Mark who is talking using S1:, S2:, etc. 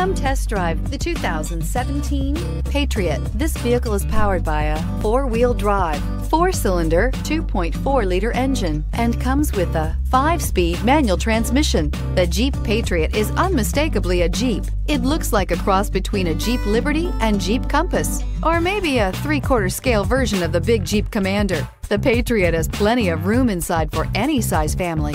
S1: Come test drive the 2017 Patriot. This vehicle is powered by a four wheel drive, four cylinder, 2.4 liter engine, and comes with a five speed manual transmission. The Jeep Patriot is unmistakably a Jeep. It looks like a cross between a Jeep Liberty and Jeep Compass, or maybe a three quarter scale version of the big Jeep Commander. The Patriot has plenty of room inside for any size family.